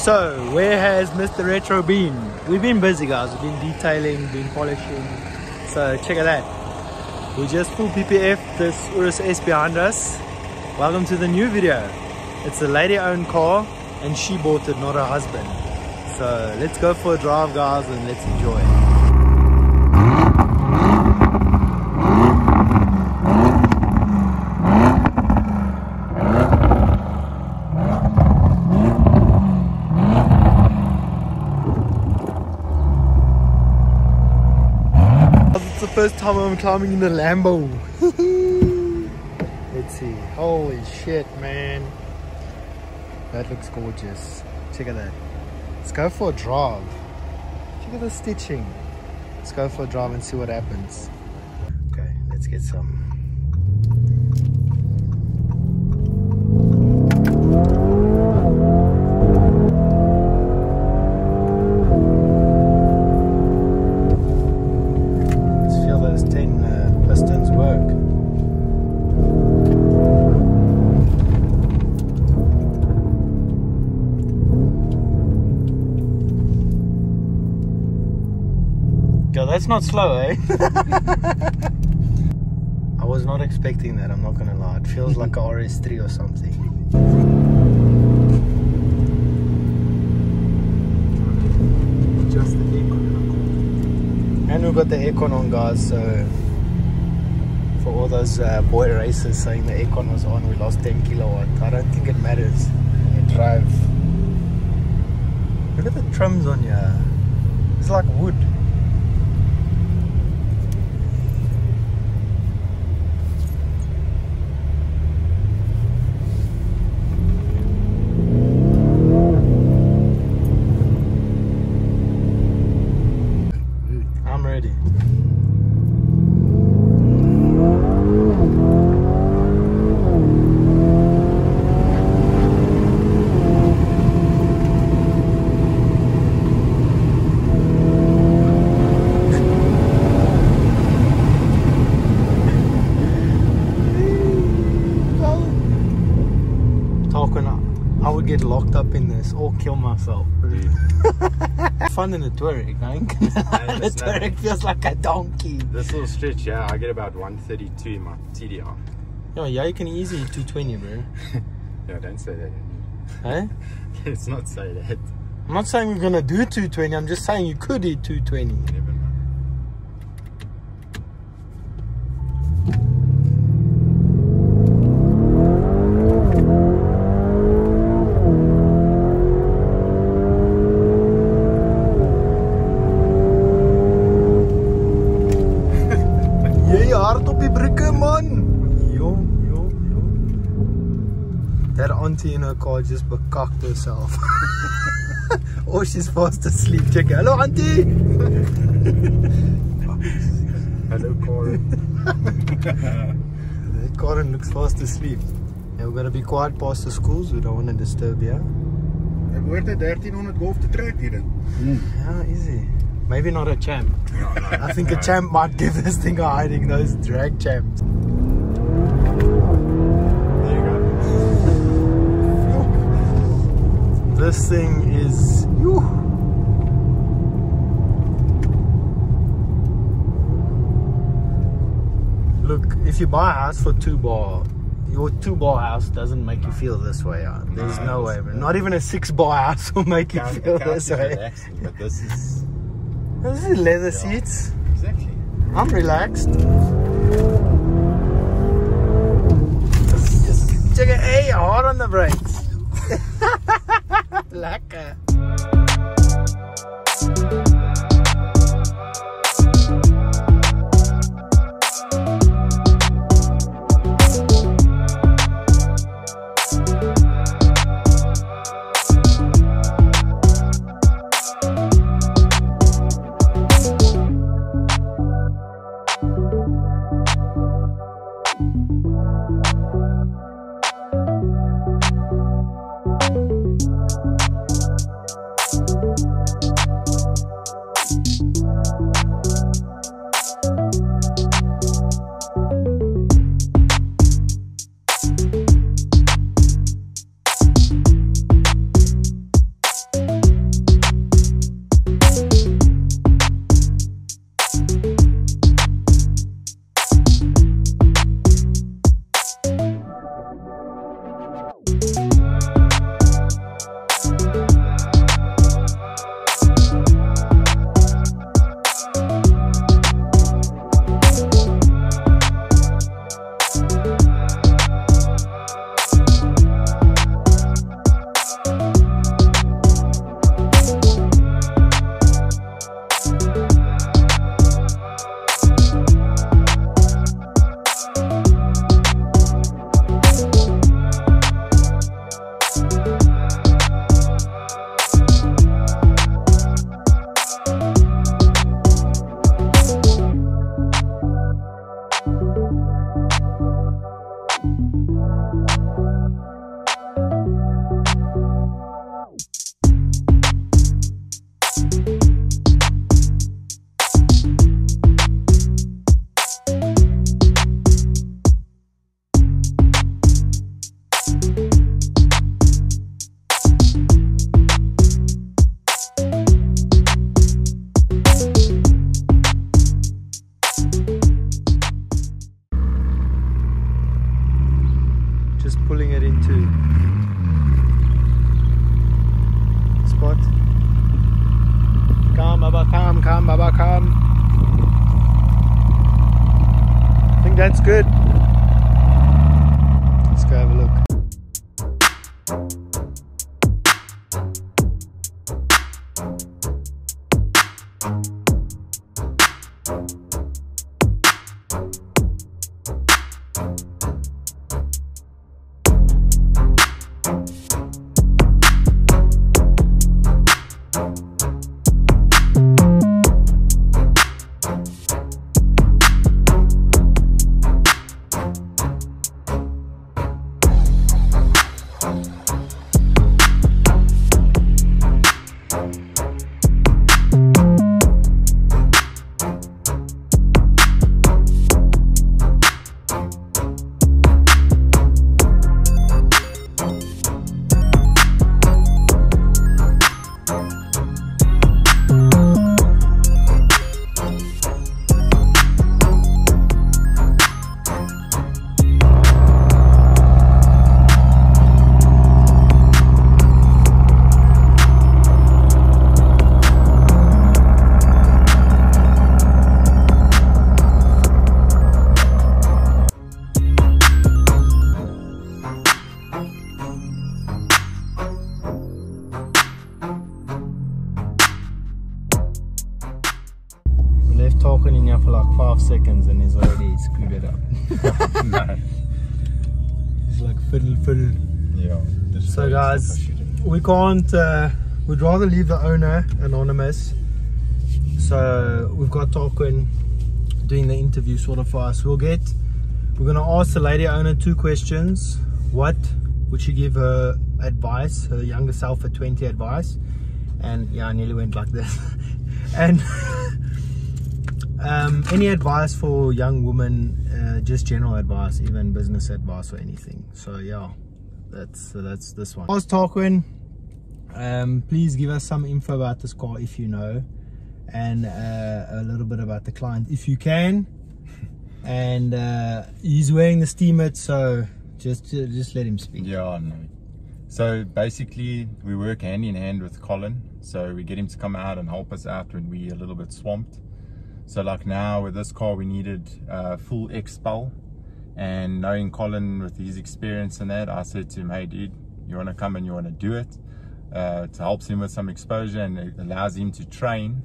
So, where has Mr. Retro been? We've been busy guys, we've been detailing, been polishing. So check it out. We just full PPF this Urus S behind us. Welcome to the new video. It's a lady owned car and she bought it, not her husband. So let's go for a drive guys and let's enjoy. First time I'm climbing in the Lambo. Let's see. Holy shit, man. That looks gorgeous. Check out that. Let's go for a drive. Check out the stitching. Let's go for a drive and see what happens. Okay, let's get some that's not slow, eh? I was not expecting that, I'm not gonna lie. It feels like a RS3 or something. Just the aircon. And we've got the aircon on, guys, so for all those uh, boy racers saying the aircon was on, we lost 10 kilowatt. I don't think it matters when you drive. Look at the trims on here. It's like wood. Get in this or kill myself. Fun in the Touareg, I ain't The Touareg feels like a donkey. This little stretch, yeah, I get about 132 in my TDR. Yeah, yeah, you can easily 220, bro. yeah, don't say that. Eh? Let's not say that. I'm not saying we're gonna do 220, I'm just saying you could do 220. Auntie in her car just becocked herself. or she's fast asleep. Check it. Hello, auntie. Hello, Corin. Corin looks fast asleep. Yeah, we're gonna be quiet past the schools. We don't want to disturb you. Ek hoor 1300 golf te trek hierin. Mm. Yeah, easy. Maybe not a champ. No, no, I think no. a champ might give this thing a hiding, those drag champs. This thing is whew. look if you buy a house for two bar your two bar house doesn't make you feel this way out. There's no, no way, Not even a six bar house will make you feel this way. but this is this is leather yeah. seats. Exactly. I'm relaxed. Just check it. Hey, hard on the brakes. Placa. Guys, we can't, uh, we'd rather leave the owner anonymous. So we've got Tarquin doing the interview sort of for us. We'll get, we're gonna ask the lady owner two questions. What would she give her advice, her younger self at 20 advice? And yeah, I nearly went like this. and um, any advice for young women, uh, just general advice, even business advice or anything. So yeah, that's that's this one. Ask Tarquin, um, please give us some info about this car if you know, and uh, a little bit about the client if you can. And uh, he's wearing the steamer, so just just let him speak. Yeah, no. So basically, we work hand in hand with Colin. So we get him to come out and help us out when we're a little bit swamped. So like now with this car, we needed uh, full XPEL. And knowing Colin with his experience in that, I said to him, hey dude, you want to come and you want to do it. Uh, it helps him with some exposure and it allows him to train.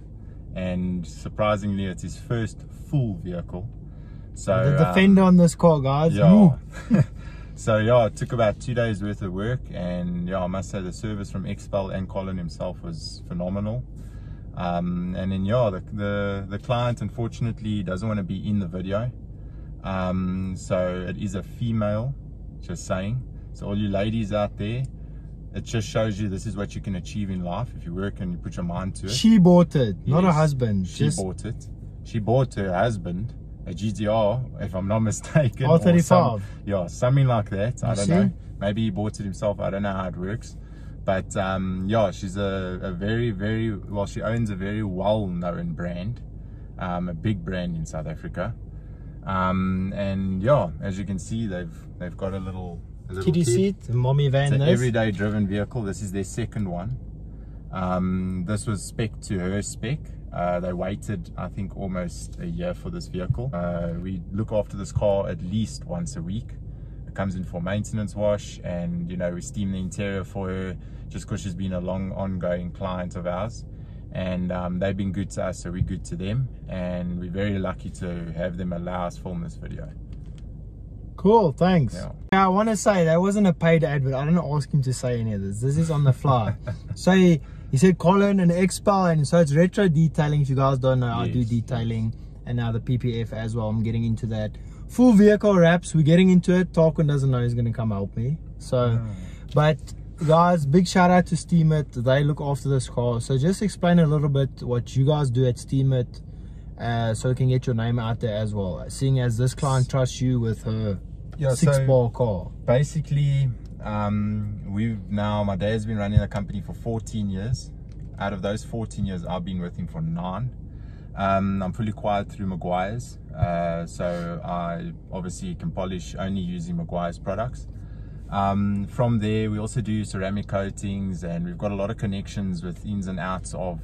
And surprisingly, it's his first full vehicle. So the um, defender on this car, guys. yeah. So yeah, it took about two days worth of work, and yeah, I must say the service from XPEL and Colin himself was phenomenal. Um, and then yeah, the, the the client unfortunately doesn't want to be in the video, um, so it is a female. Just saying. So all you ladies out there, it just shows you this is what you can achieve in life if you work and you put your mind to it. She bought it, not her husband. She just bought it. She bought her husband a GTR, if I'm not mistaken. or R35. some- Yeah, something like that. I You don't see? know. Maybe he bought it himself. I don't know how it works. But um, yeah, she's a, a very, very well. She owns a very well-known brand, um, a big brand in South Africa. Um, and yeah, as you can see, they've they've got a little, a little kiddie kid. seat, mommy van. It's an everyday driven vehicle. This is their second one. Um, this was spec to her spec. Uh, they waited, I think, almost a year for this vehicle. Uh, we look after this car at least once a week. It comes in for maintenance wash, and you know we steam the interior for her just because she's been a long, ongoing client of ours. And um, they've been good to us, so we're good to them. And we're very lucky to have them allow us film this video. Cool, thanks. Yeah. Now, I want to say that wasn't a paid advert. I didn't ask him to say any of this. This is on the fly. so he, he said Colin and XPEL, and so it's retro detailing. If you guys don't know, I do detailing, and now the PPF as well. I'm getting into that. Full vehicle wraps. We're getting into it. Tarquin doesn't know he's gonna come help me. So, but guys, big shout out to Steam It. They look after this car. So just explain a little bit what you guys do at Steam It. Uh, so we can get your name out there as well. Seeing as this client trusts you with her Yeah, six so- ball car. basically um, we've now my dad's been running the company for 14 years out of those 14 years i've been with him for nine um, i'm fully quiet through Meguiar's uh, so i obviously can polish only using Meguiar's products um, from there we also do ceramic coatings and we've got a lot of connections with ins and outs of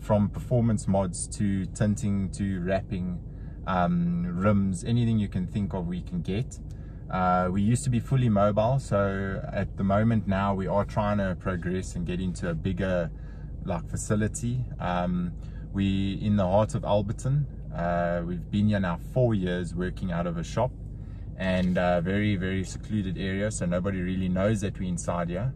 from performance mods to tinting to wrapping um, rims, anything you can think of, we can get. Uh, we used to be fully mobile, so at the moment now we are trying to progress and get into a bigger like facility. Um, we in the heart of Alberton. Uh, we've been here now four years working out of a shop and a very very secluded area, so nobody really knows that we're inside here.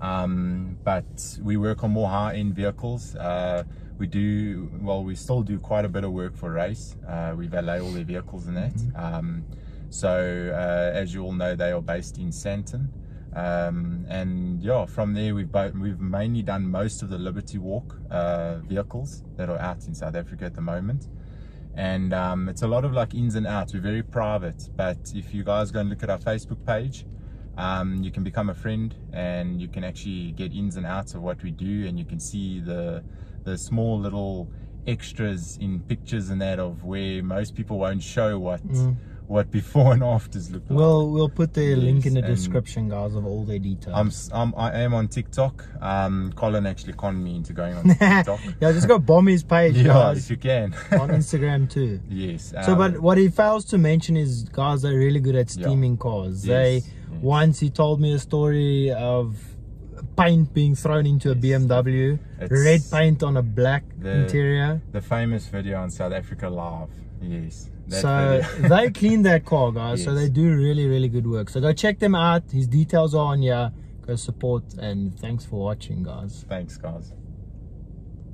Um, but we work on more high-end vehicles. Uh, we do well. We still do quite a bit of work for race. Uh, we valet all their vehicles and that. Mm -hmm. um, so uh, as you all know, they are based in Sandton Um, and yeah, from there we've we've mainly done most of the Liberty Walk uh, vehicles that are out in South Africa at the moment. And um, it's a lot of like ins and outs. We're very private, but if you guys go and look at our Facebook page, um, you can become a friend and you can actually get ins and outs of what we do, and you can see the the small little extras in pictures and that of where most people won't show what. Mm what before and afters look like. We'll we'll put the yes, link in the description, guys, of all their details. I'm, I'm I am on TikTok. Um, Colin actually conned me into going on TikTok. yeah, just go bomb his page, yeah, guys. if you can. on Instagram too. Yes. Um, so, but um, what he fails to mention is guys they're really good at steaming yeah. cars. Yes, they yes. once he told me a story of paint being thrown into a BMW, it's red paint on a black the, interior. The famous video on South Africa Live. Yes. So they clean that car, guys. Yes. So they do really, really good work. So go check them out. His details are on here. Go support and thanks for watching, guys. Thanks, guys.